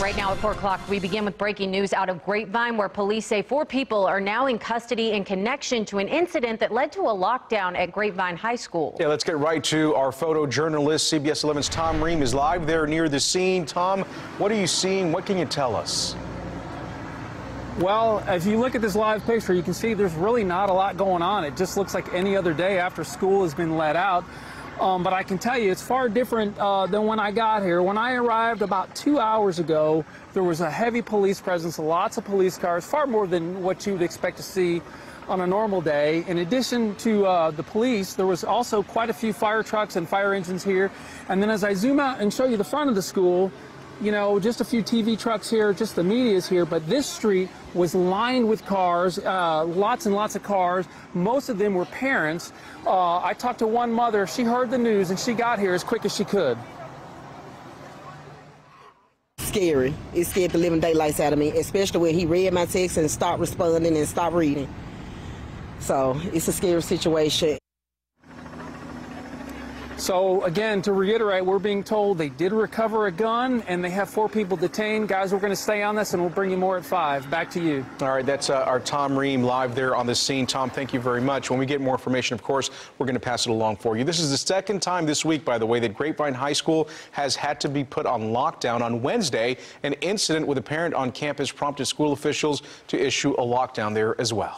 Right now at 4 o'clock, we begin with breaking news out of Grapevine, where police say four people are now in custody in connection to an incident that led to a lockdown at Grapevine High School. Yeah, let's get right to our photojournalist. CBS 11's Tom Ream is live there near the scene. Tom, what are you seeing? What can you tell us? Well, if you look at this live picture, you can see there's really not a lot going on. It just looks like any other day after school has been let out. Um, but I can tell you, it's far different uh, than when I got here. When I arrived about two hours ago, there was a heavy police presence, lots of police cars, far more than what you would expect to see on a normal day. In addition to uh, the police, there was also quite a few fire trucks and fire engines here. And then as I zoom out and show you the front of the school, you know, just a few TV trucks here, just the media's here, but this street was lined with cars, uh, lots and lots of cars. Most of them were parents. Uh, I talked to one mother. She heard the news and she got here as quick as she could. Scary. It scared the living daylights out of me, especially when he read my text and stopped responding and stopped reading. So it's a scary situation. So again, to reiterate, we're being told they did recover a gun and they have four people detained. Guys, we're going to stay on this and we'll bring you more at 5. Back to you. All right, that's uh, our Tom Ream live there on the scene. Tom, thank you very much. When we get more information, of course, we're going to pass it along for you. This is the second time this week, by the way, that Grapevine High School has had to be put on lockdown. On Wednesday, an incident with a parent on campus prompted school officials to issue a lockdown there as well.